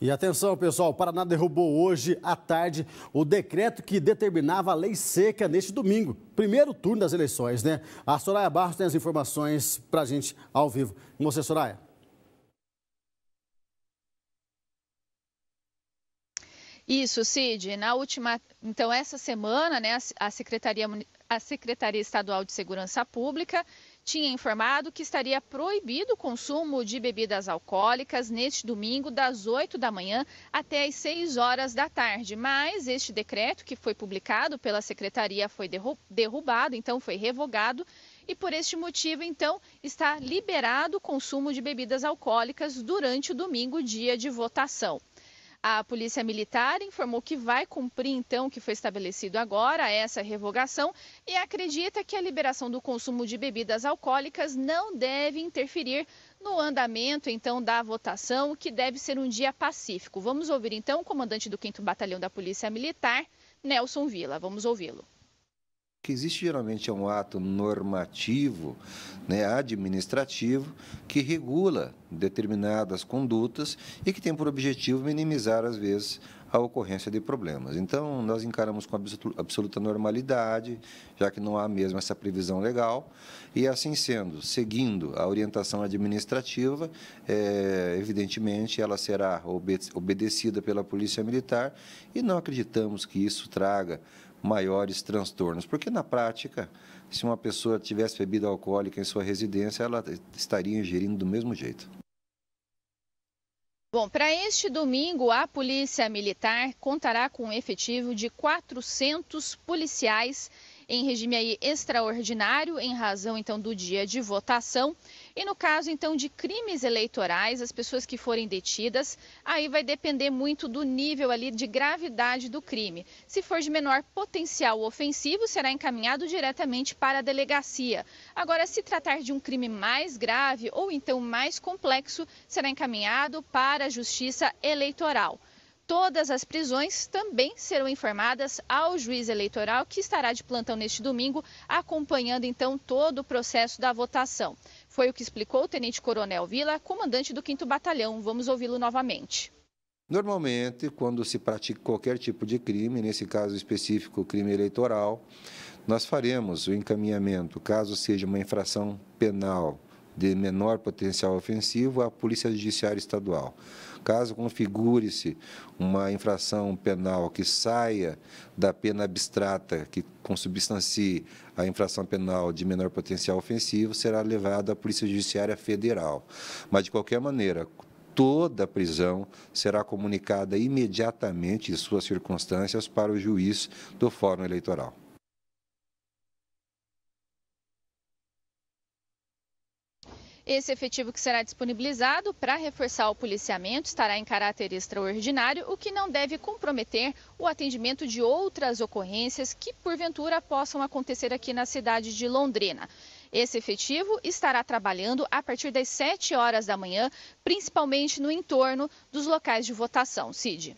E atenção, pessoal, o Paraná derrubou hoje à tarde o decreto que determinava a lei seca neste domingo, primeiro turno das eleições, né? A Soraya Barros tem as informações para a gente ao vivo. Com você, Soraya. Isso, Cid. Na última, então essa semana, né, a Secretaria, a Secretaria Estadual de Segurança Pública tinha informado que estaria proibido o consumo de bebidas alcoólicas neste domingo, das 8 da manhã até as 6 horas da tarde. Mas este decreto, que foi publicado pela secretaria, foi derrubado, então foi revogado. E por este motivo, então, está liberado o consumo de bebidas alcoólicas durante o domingo, dia de votação. A Polícia Militar informou que vai cumprir, então, o que foi estabelecido agora, essa revogação, e acredita que a liberação do consumo de bebidas alcoólicas não deve interferir no andamento, então, da votação, que deve ser um dia pacífico. Vamos ouvir, então, o comandante do 5 Batalhão da Polícia Militar, Nelson Vila. Vamos ouvi-lo que existe geralmente é um ato normativo, né, administrativo, que regula determinadas condutas e que tem por objetivo minimizar, às vezes, a ocorrência de problemas. Então, nós encaramos com absoluta normalidade, já que não há mesmo essa previsão legal, e assim sendo, seguindo a orientação administrativa, é, evidentemente ela será obedecida pela Polícia Militar e não acreditamos que isso traga maiores transtornos, porque na prática, se uma pessoa tivesse bebida alcoólica em sua residência, ela estaria ingerindo do mesmo jeito. Bom, para este domingo, a Polícia Militar contará com um efetivo de 400 policiais em regime aí extraordinário em razão então do dia de votação. E no caso então de crimes eleitorais, as pessoas que forem detidas, aí vai depender muito do nível ali de gravidade do crime. Se for de menor potencial ofensivo, será encaminhado diretamente para a delegacia. Agora, se tratar de um crime mais grave ou então mais complexo, será encaminhado para a Justiça Eleitoral. Todas as prisões também serão informadas ao juiz eleitoral, que estará de plantão neste domingo, acompanhando então todo o processo da votação. Foi o que explicou o Tenente Coronel Vila, comandante do 5 Batalhão. Vamos ouvi-lo novamente. Normalmente, quando se pratica qualquer tipo de crime, nesse caso específico, crime eleitoral, nós faremos o encaminhamento, caso seja uma infração penal de menor potencial ofensivo, à Polícia Judiciária Estadual. Caso configure-se uma infração penal que saia da pena abstrata, que consubstancie a infração penal de menor potencial ofensivo, será levada à Polícia Judiciária Federal. Mas, de qualquer maneira, toda a prisão será comunicada imediatamente em suas circunstâncias para o juiz do Fórum Eleitoral. Esse efetivo que será disponibilizado para reforçar o policiamento estará em caráter extraordinário, o que não deve comprometer o atendimento de outras ocorrências que, porventura, possam acontecer aqui na cidade de Londrina. Esse efetivo estará trabalhando a partir das 7 horas da manhã, principalmente no entorno dos locais de votação. Cid.